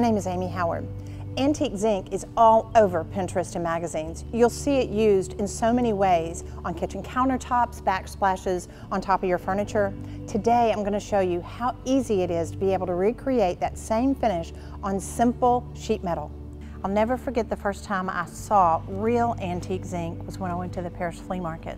My name is Amy Howard. Antique zinc is all over Pinterest and magazines. You'll see it used in so many ways on kitchen countertops, backsplashes, on top of your furniture. Today I'm going to show you how easy it is to be able to recreate that same finish on simple sheet metal. I'll never forget the first time I saw real antique zinc was when I went to the Paris flea market.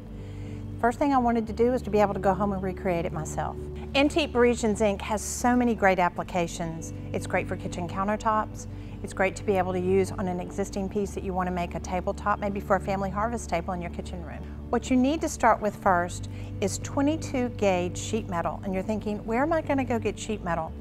First thing I wanted to do was to be able to go home and recreate it myself. Antique Parisian zinc has so many great applications. It's great for kitchen countertops. It's great to be able to use on an existing piece that you want to make a tabletop, maybe for a family harvest table in your kitchen room. What you need to start with first is 22 gauge sheet metal. And you're thinking, where am I going to go get sheet metal?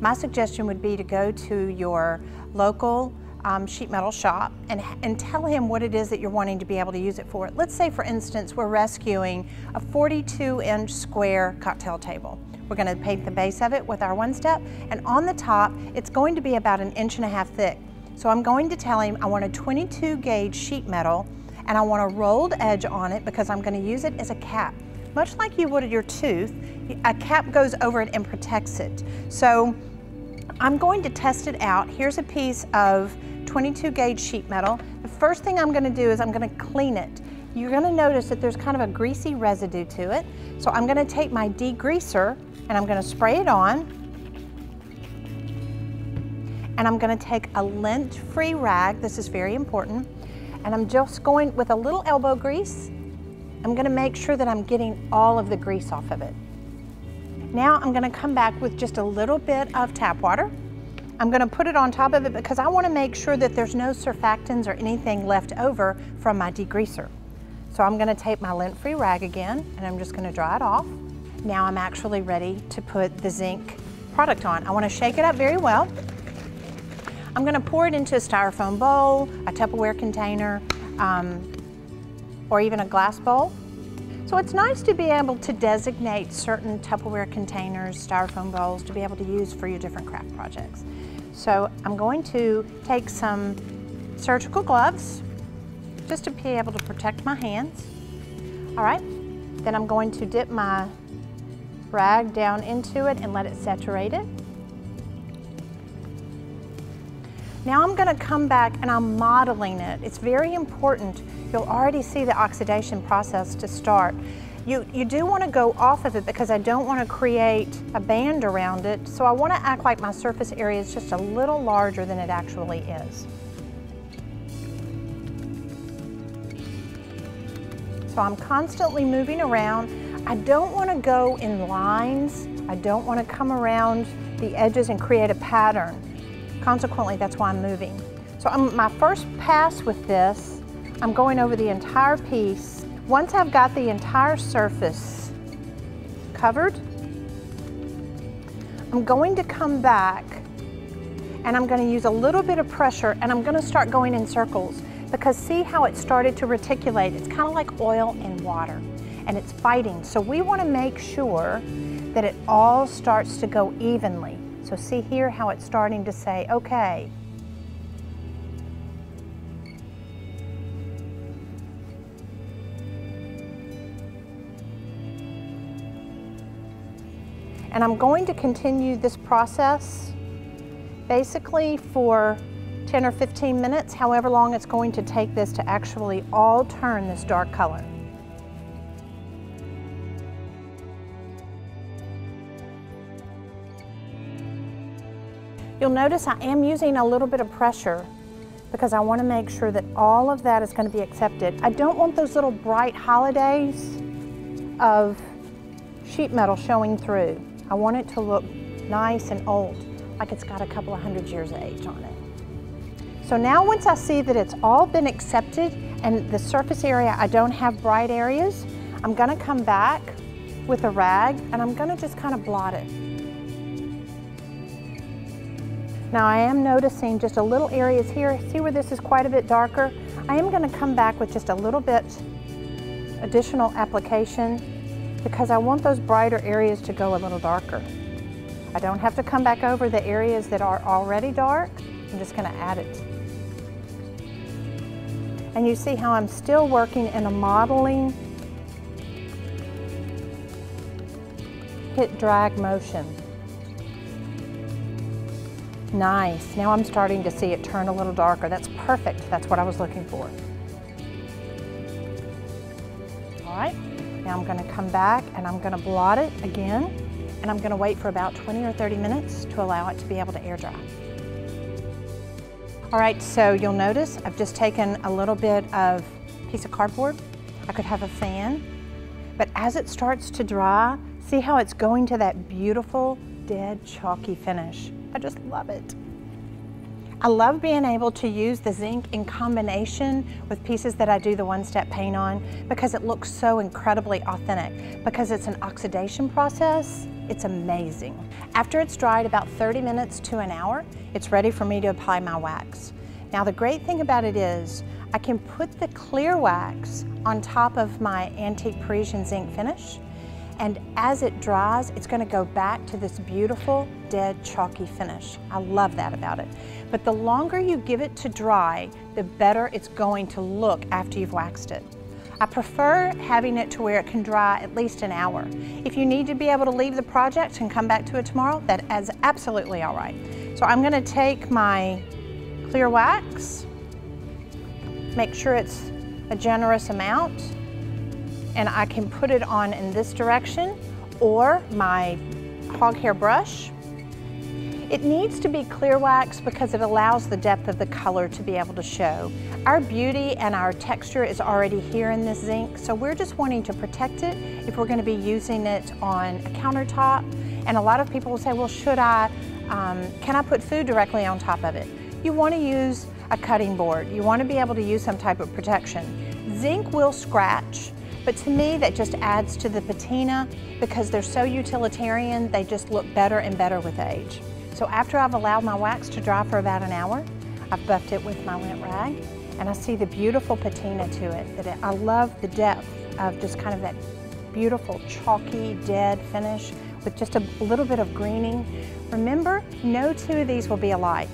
My suggestion would be to go to your local um, sheet metal shop and, and tell him what it is that you're wanting to be able to use it for. Let's say, for instance, we're rescuing a 42 inch square cocktail table. We're going to paint the base of it with our one step, and on the top, it's going to be about an inch and a half thick. So I'm going to tell him I want a 22 gauge sheet metal and I want a rolled edge on it because I'm going to use it as a cap. Much like you would your tooth, a cap goes over it and protects it. So I'm going to test it out. Here's a piece of 22 gauge sheet metal. The first thing I'm gonna do is I'm gonna clean it. You're gonna notice that there's kind of a greasy residue to it. So I'm gonna take my degreaser and I'm gonna spray it on. And I'm gonna take a lint-free rag, this is very important, and I'm just going with a little elbow grease. I'm gonna make sure that I'm getting all of the grease off of it. Now I'm gonna come back with just a little bit of tap water I'm gonna put it on top of it because I wanna make sure that there's no surfactants or anything left over from my degreaser. So I'm gonna take my lint-free rag again and I'm just gonna dry it off. Now I'm actually ready to put the zinc product on. I wanna shake it up very well. I'm gonna pour it into a styrofoam bowl, a Tupperware container, um, or even a glass bowl. So it's nice to be able to designate certain Tupperware containers, styrofoam bowls to be able to use for your different craft projects. So I'm going to take some surgical gloves just to be able to protect my hands. All right, then I'm going to dip my rag down into it and let it saturate it. Now I'm gonna come back and I'm mottling it. It's very important. You'll already see the oxidation process to start. You, you do want to go off of it because I don't want to create a band around it, so I want to act like my surface area is just a little larger than it actually is. So I'm constantly moving around. I don't want to go in lines. I don't want to come around the edges and create a pattern. Consequently, that's why I'm moving. So I'm, my first pass with this, I'm going over the entire piece once I've got the entire surface covered, I'm going to come back and I'm going to use a little bit of pressure and I'm going to start going in circles because see how it started to reticulate? It's kind of like oil and water and it's fighting. So we want to make sure that it all starts to go evenly. So see here how it's starting to say, okay, And I'm going to continue this process basically for 10 or 15 minutes, however long it's going to take this to actually all turn this dark color. You'll notice I am using a little bit of pressure because I want to make sure that all of that is going to be accepted. I don't want those little bright holidays of sheet metal showing through. I want it to look nice and old, like it's got a couple of hundred years of age on it. So now once I see that it's all been accepted and the surface area, I don't have bright areas, I'm gonna come back with a rag and I'm gonna just kind of blot it. Now I am noticing just a little areas here. See where this is quite a bit darker? I am gonna come back with just a little bit additional application because I want those brighter areas to go a little darker. I don't have to come back over the areas that are already dark. I'm just going to add it. And you see how I'm still working in a mottling hit drag motion. Nice. Now I'm starting to see it turn a little darker. That's perfect. That's what I was looking for. Now I'm gonna come back and I'm gonna blot it again and I'm gonna wait for about 20 or 30 minutes to allow it to be able to air dry. All right, so you'll notice I've just taken a little bit of piece of cardboard. I could have a fan, but as it starts to dry, see how it's going to that beautiful dead chalky finish. I just love it. I love being able to use the zinc in combination with pieces that I do the one-step paint on because it looks so incredibly authentic. Because it's an oxidation process, it's amazing. After it's dried about 30 minutes to an hour, it's ready for me to apply my wax. Now the great thing about it is I can put the clear wax on top of my Antique Parisian zinc finish and as it dries, it's gonna go back to this beautiful, dead, chalky finish. I love that about it. But the longer you give it to dry, the better it's going to look after you've waxed it. I prefer having it to where it can dry at least an hour. If you need to be able to leave the project and come back to it tomorrow, that is absolutely all right. So I'm gonna take my clear wax, make sure it's a generous amount, and I can put it on in this direction or my hog hair brush. It needs to be clear wax because it allows the depth of the color to be able to show. Our beauty and our texture is already here in this zinc, so we're just wanting to protect it if we're gonna be using it on a countertop. And a lot of people will say, well, should I, um, can I put food directly on top of it? You wanna use a cutting board. You wanna be able to use some type of protection. Zinc will scratch, but to me, that just adds to the patina because they're so utilitarian, they just look better and better with age. So after I've allowed my wax to dry for about an hour, I've buffed it with my lint rag and I see the beautiful patina to it. That it, I love the depth of just kind of that beautiful chalky dead finish with just a little bit of greening. Remember, no two of these will be alike.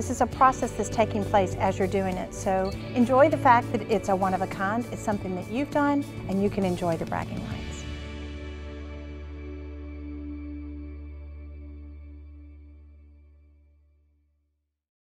This is a process that's taking place as you're doing it. So enjoy the fact that it's a one of a kind. It's something that you've done and you can enjoy the bragging rights.